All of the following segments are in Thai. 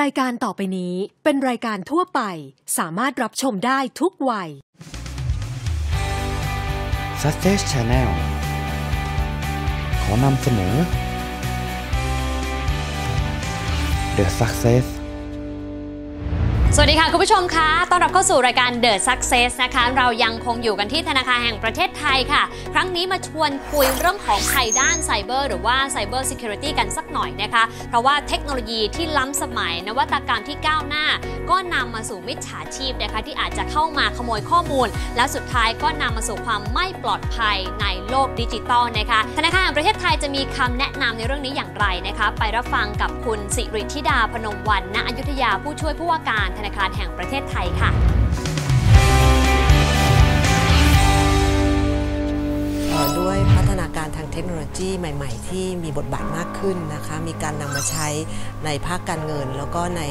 รายการต่อไปนี้เป็นรายการทั่วไป สามารถรับชมได้ทุกวัย Success Channel ขอนำเสนอ The Success สวัสดีค่ะ คุณผู้ชมคะต้อนรับเข้าสู่รายการ The Success นะคะ เรายังคงอยู่กันที่ธนาคารแห่งประเทศไทยค่ะ ครั้งนี้มาชวนคุยเรื่องของภัยด้านไซเบอร์หรือว่า Cyber Security กันสักหน่อยนะคะ เพราะว่าเทคโนโลยีที่ล้ำสมัยนวัตกรรมที่ก้าวหน้า ก็นำมาสู่มิจฉาชีพนะคะที่อาจจะเข้ามาขโมยข้อมูล แล้วสุดท้ายก็นำมาสู่ความไม่ปลอดภัยในโลกดิจิตอลนะคะธนาคารแห่งประเทศไทยจะมีคำแนะนำในเรื่องนี้อย่างไรนะคะ ไปรับฟังกับคุณสิริธิดาพนมวันณอยุธยาผู้ช่วยผู้ว่าการนาคารแห่งประเทศไทยค่ะด้วยพัฒนาการทางเทคโนโลยีใหม่ ๆ ที่มีบทบาทมากขึ้นนะคะ มีการนำมาใช้ในภาคการเงิน แล้วก็ใน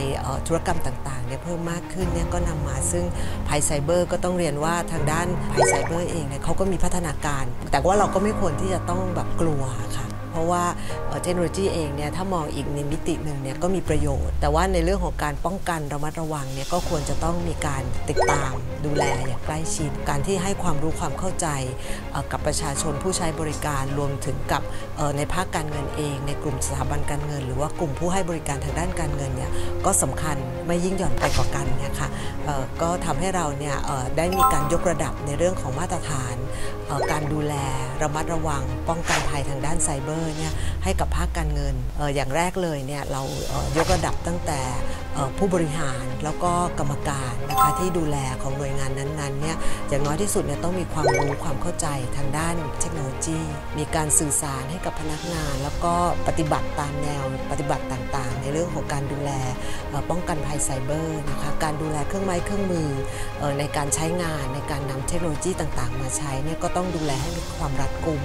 ธุรกรรมต่างๆเนี่ยเพิ่มมากขึ้นเนี่ยก็นำมาซึ่งภัยไซเบอร์ก็ต้องเรียนว่าทางด้านภัยไซเบอร์เองเนี่ยเขาก็มีพัฒนาการ แต่ว่าเราก็ไม่ควรที่จะต้องแบบกลัวค่ะ เพราะว่าเทคโนโลยีเองเนี่ยถ้ามองอีกในมิติหนึ่งเนี่ยก็มีประโยชน์ แต่ว่าในเรื่องของการป้องกันระมัดระวังเนี่ยก็ควรจะต้องมีการติดตามดูแลอย่างใกล้ชิด การที่ให้ความรู้ความเข้าใจกับประชาชนผู้ใช้บริการรวมถึงกับในภาคการเงินเอง ในกลุ่มสถาบันการเงิน หรือว่ากลุ่มผู้ให้บริการทางด้านการเงินเนี่ยก็สำคัญ ไม่ยิ่งหย่อนไปกว่ากันเนี่ยค่ะก็ทำให้เราเนี่ยได้มีการยกระดับในเรื่องของมาตรฐานการดูแลระมัดระวัง ป้องกันภัยทางด้านไซเบอร์เนี่ยให้กับภาคการเงินอย่างแรกเลยเนี่ยเรายกระดับตั้งแต่ผู้บริหารแล้วก็กรรมการนะคะที่ดูแลของหน่วยงานนั้นๆเนี่ยอย่างน้อยที่สุดเนี่ยต้องมีความรู้ความเข้าใจทางด้านเทคโนโลยี มีการสื่อสารให้กับพนักงาน แล้วก็ปฏิบัติตามแนวปฏิบัติต่างๆ ในเรื่องของการดูแลป้องกันภัยไซเบอร์นะคะการดูแลเครื่องไม้เครื่องมืออในการใช้งานในการนำเทคโนโลยีต่างๆ มาใช้เนี่ยก็ต้องดูแลให้มีความรัดกุม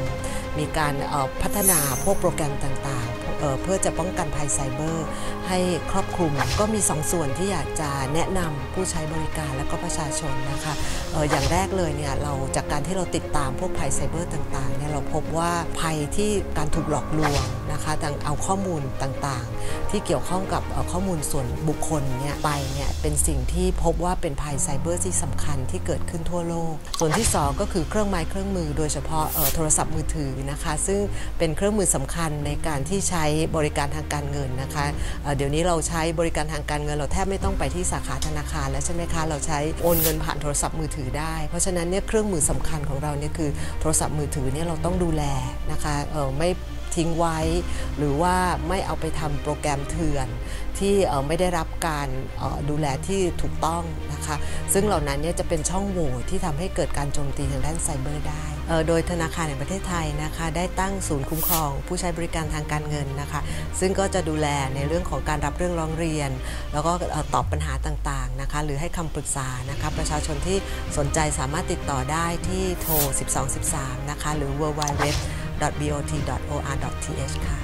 มีการพัฒนาพวกโปรแกรมต่างๆเเพื่อจะป้องกันภัยไซเบอร์ ให้ครอบคลุมก็มีสองส่วนที่อยากจะแนะนำผู้ใช้บริการและก็ประชาชนนะคะอออย่างแรกเลยเนี่ยเราจากการที่เราติดตามพวกภัยไซเบอร์ต่างๆเนี่ยเราพบว่าภัยที่การถูกหลอกลวงนะคะต่างเอาข้อมูลต่างๆ ที่เกี่ยวข้องกับข้อมูลส่วนบุคคลเนี่ยไปเนี่ยเป็นสิ่งที่พบว่าเป็นภัยไซเบอร์ที่สำคัญที่เกิดขึ้นทั่วโลก ส่วนที่สองก็คือเครื่องไม้เครื่องมือ โดยเฉพาะโทรศัพท์มือถือนะคะซึ่งเป็นเครื่องมือสำคัญในการที่ใช้บริการทางการเงินนะคะเเดี๋ยวนี้เราใช้บริการทางการเงิน เราแทบไม่ต้องไปที่สาขาธนาคารแล้วใช่ไหมคะเราใช้โอนเงินผ่านโทรศัพท์มือถือได้ เพราะฉะนั้นเนี่ยเครื่องมือสำคัญของเราเนี่ยคือโทรศัพท์มือถือเนี่ยเราต้องดูแลนะคะไม่ ทิ้งไว้ หรือว่าไม่เอาไปทำโปรแกรมเถื่อนที่ไม่ได้รับการดูแลที่ถูกต้องนะคะ ซึ่งเหล่านั้นเนี่ยจะเป็นช่องโหว่ที่ทำให้เกิดการโจมตีทางด้านไซเบอร์ได้ โดยธนาคารแห่งประเทศไทยนะคะ ได้ตั้งศูนย์คุ้มครอง ผู้ใช้บริการทางการเงินนะคะ ซึ่งก็จะดูแลในเรื่องของการรับเรื่องร้องเรียน แล้วก็ตอบปัญหาต่างๆนะคะ หรือให้คำปรึกษานะคะประชาชนที่สนใจสามารถติดต่อได้ที่โทร 1213 นะคะ หรือ www bot.or.th ค่ะ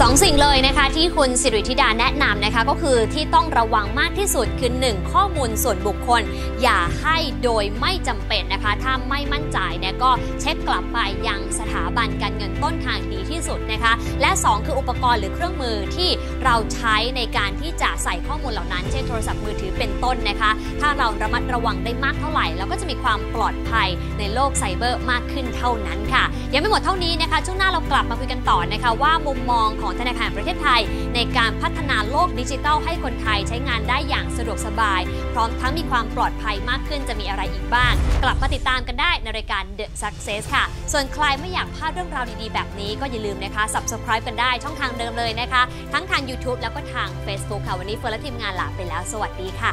สองสิ่งเลยนะคะที่คุณสิริธิดาแนะนำนะคะก็คือที่ต้องระวังมากที่สุดคือ 1 ข้อมูลส่วนบุคคล อย่าให้โดยไม่จำเป็นนะคะ ถ้าไม่มั่นใจเนี่ยก็เช็คกลับไปยังสถาบันการเงินต้นทางดีที่สุดนะคะ และ 2 คืออุปกรณ์หรือเครื่องมือที่ เราใช้ในการที่จะใส่ข้อมูลเหล่านั้น เช่นโทรศัพท์มือถือเป็นต้นนะคะ ถ้าเราระมัดระวังได้มากเท่าไหร่ เราก็จะมีความปลอดภัยในโลกไซเบอร์มากขึ้นเท่านั้นค่ะ ยังไม่หมดเท่านี้นะคะ ช่วงหน้าเรากลับมาคุยกันต่อนะคะ ว่ามุมมองของธนาคารประเทศไทย ในการพัฒนาโลกดิจิทัลให้คนไทยใช้งานได้อย่างสะดวกสบาย พร้อมทั้งมีความปลอดภัยมากขึ้นจะมีอะไรอีกบ้าง กลับมาติดตามกันได้ในรายการ The Success ค่ะ ส่วนใครไม่อยากพลาดเรื่องราวดีๆ แบบนี้ก็อย่าลืมนะคะ subscribe กันได้ช่องทางเดิมเลยนะคะ ทั้งทาง YouTube แล้วก็ทาง Facebook ค่ะ วันนี้เฟิร์นและทีมงานลาไปแล้ว สวัสดีค่ะ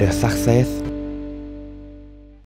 The Success